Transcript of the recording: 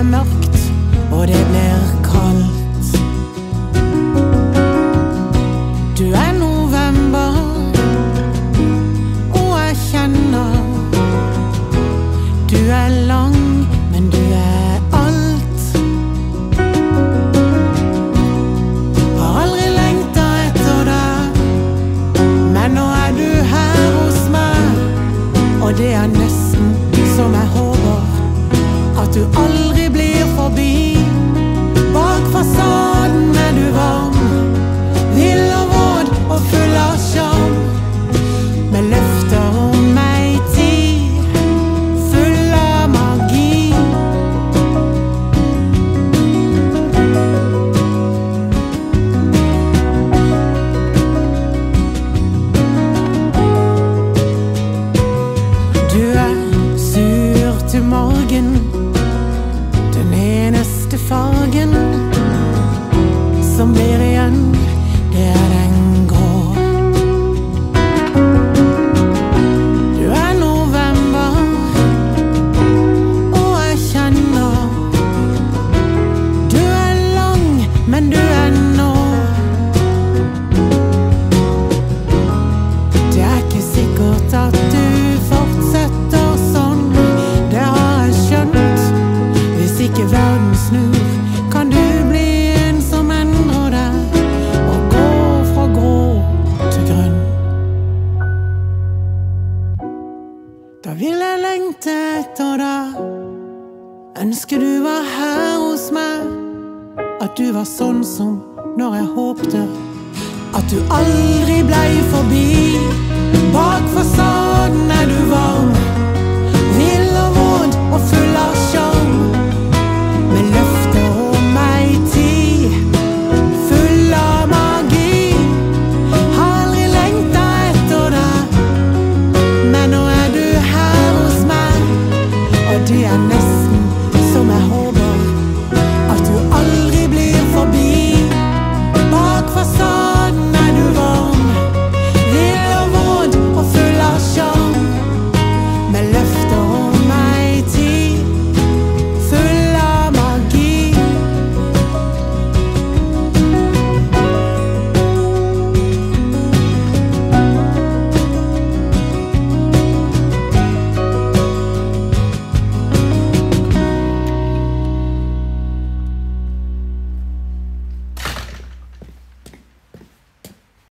blir mørkt, og det blir kaldt. Du er november, og jeg kjenner Du er lang, men du er alt. Har aldri lengta etter deg, men nå er du her hos meg, og det er nesten som jeg håper at du aldri kan du bli en som endrer deg, og gå fra grå til grønn. Da vil jeg lengte etter deg, ønske du var her hos meg. At du var sånn som når jeg håpte. At du aldri blei forbi. Bak fasaden er du varm.